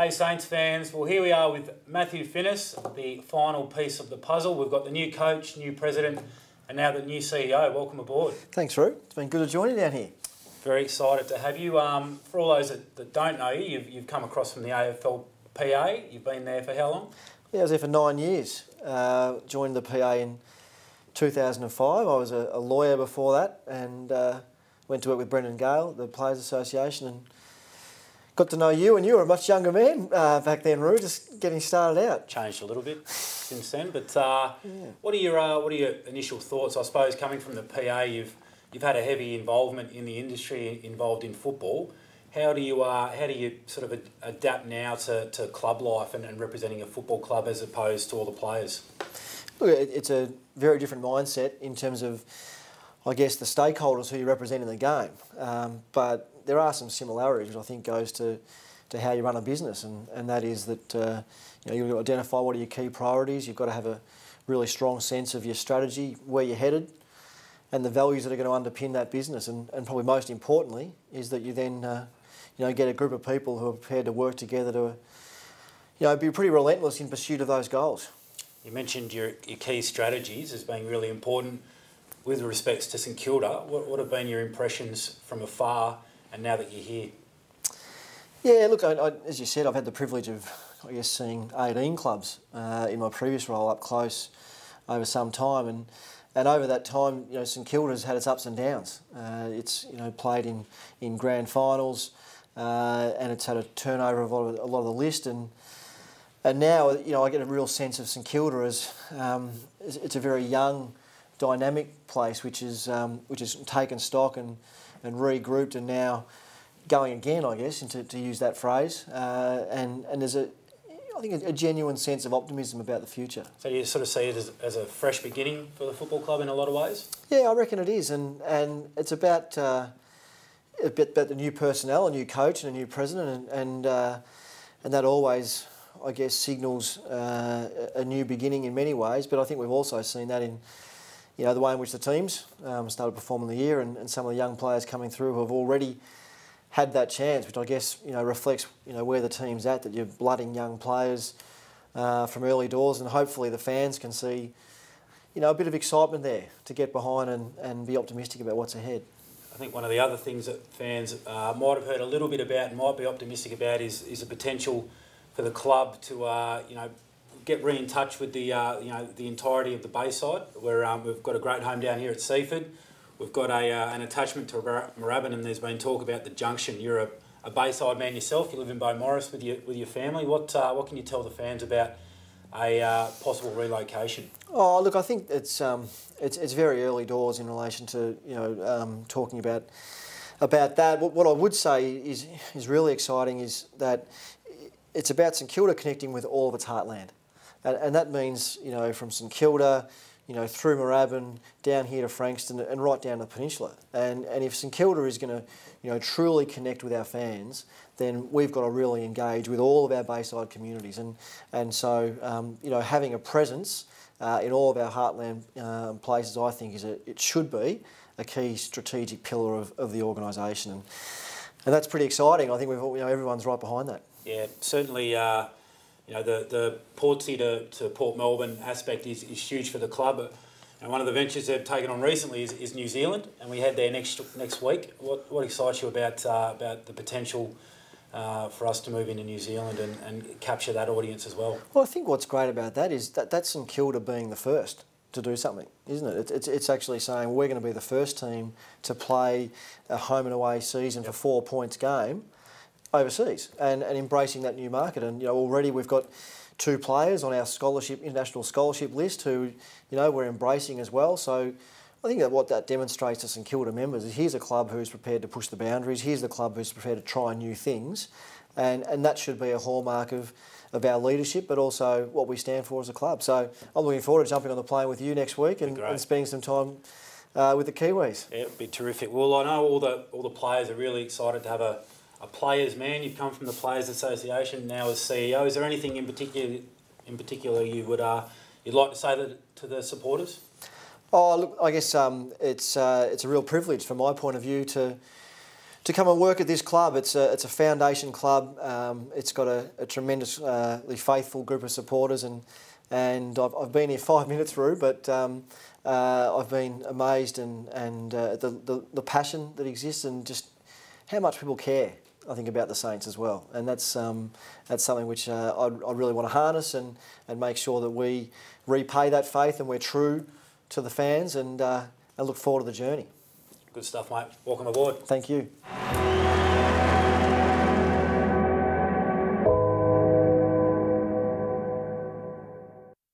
Hey Saints fans, well here we are with Matthew Finnis, the final piece of the puzzle. We've got the new coach, new president, and now the new CEO. Welcome aboard. Thanks, Roo. It's been good to join you down here. Very excited to have you. Um, for all those that, that don't know you, you've, you've come across from the AFLPA. You've been there for how long? Yeah, I was there for nine years. Uh, joined the PA in 2005. I was a, a lawyer before that and uh, went to work with Brendan Gale, the Players Association, and got to know you, and you were a much younger man uh, back then, Roo, just getting started out. Changed a little bit since then, but uh, yeah. what are your uh, what are your initial thoughts? I suppose coming from the PA, you've you've had a heavy involvement in the industry, involved in football. How do you uh, how do you sort of adapt now to, to club life and, and representing a football club as opposed to all the players? Look, it's a very different mindset in terms of, I guess, the stakeholders who you represent in the game. Um, but there are some similarities, which I think goes to, to how you run a business, and, and that is that uh, you know, you've got to identify what are your key priorities, you've got to have a really strong sense of your strategy, where you're headed, and the values that are going to underpin that business. And, and probably most importantly is that you then uh, you know, get a group of people who are prepared to work together to you know, be pretty relentless in pursuit of those goals. You mentioned your, your key strategies as being really important with respects to St Kilda. What, what have been your impressions from afar and now that you're here? Yeah, look, I, I, as you said, I've had the privilege of, I guess, seeing 18 clubs uh, in my previous role up close over some time, and and over that time, you know, St Kilda has had its ups and downs. Uh, it's you know played in in grand finals, uh, and it's had a turnover of a lot of, a lot of the list, and and now you know I get a real sense of St Kilda as um, it's a very young, dynamic place, which is um, which has taken stock and and regrouped and now going again, I guess, into, to use that phrase. Uh, and, and there's a, I think, a, a, genuine sense of optimism about the future. So you sort of see it as, as, a fresh beginning for the football club in a lot of ways? Yeah, I reckon it is. And, and it's about, uh, a bit about the new personnel, a new coach and a new president. And, and, uh, and that always, I guess, signals uh, a new beginning in many ways. But I think we've also seen that in you know, the way in which the teams um, started performing the year and, and some of the young players coming through who have already had that chance, which I guess you know reflects you know where the team's at. That you're blooding young players uh, from early doors, and hopefully the fans can see you know a bit of excitement there to get behind and, and be optimistic about what's ahead. I think one of the other things that fans uh, might have heard a little bit about and might be optimistic about is is the potential for the club to uh, you know get re in touch with the uh, you know the entirety of the Bayside. Where um, we've got a great home down here at Seaford. We've got a uh, an attachment to Moorabbin, and there's been talk about the junction. You're a, a Bayside man yourself. You live in Beaumaris with your with your family. What uh, what can you tell the fans about a uh, possible relocation? Oh, look, I think it's um, it's it's very early doors in relation to you know um, talking about about that. What, what I would say is is really exciting is that it's about St Kilda connecting with all of its heartland. And, and that means, you know, from St Kilda, you know, through Moorabbin, down here to Frankston, and right down to the peninsula. And, and if St Kilda is going to, you know, truly connect with our fans, then we've got to really engage with all of our Bayside communities. And, and so, um, you know, having a presence uh, in all of our heartland um, places, I think, is a, it should be a key strategic pillar of, of the organisation. And, and that's pretty exciting. I think we've, you know, everyone's right behind that. Yeah, certainly. Uh you know, the, the Portsea to, to Port Melbourne aspect is, is huge for the club. And one of the ventures they've taken on recently is, is New Zealand, and we head there next next week. What, what excites you about uh, about the potential uh, for us to move into New Zealand and, and capture that audience as well? Well, I think what's great about that is that that's St Kilda being the first to do something, isn't it? It's, it's actually saying we're going to be the first team to play a home and away season yep. for four points game overseas and, and embracing that new market. And you know, already we've got two players on our scholarship international scholarship list who you know we're embracing as well. So I think that what that demonstrates to St Kilda members is here's a club who's prepared to push the boundaries. Here's the club who's prepared to try new things, and and that should be a hallmark of. Of our leadership, but also what we stand for as a club. So I'm looking forward to jumping on the plane with you next week and, and spending some time uh, with the Kiwis. Yeah, it'd be terrific. Well, I know all the all the players are really excited to have a a players man. You've come from the Players Association now as CEO. Is there anything in particular, in particular, you would uh, you'd like to say that, to the supporters? Oh, look, I guess um, it's uh, it's a real privilege from my point of view to to come and work at this club. It's a, it's a foundation club. Um, it's got a, a tremendously faithful group of supporters, and and I've, I've been here five minutes through, but um, uh, I've been amazed and and uh, the, the the passion that exists and just how much people care. I think about the Saints as well, and that's um, that's something which uh, I, I really want to harness and, and make sure that we repay that faith and we're true to the fans and uh, and look forward to the journey. Good stuff, mate. Welcome aboard. Thank you.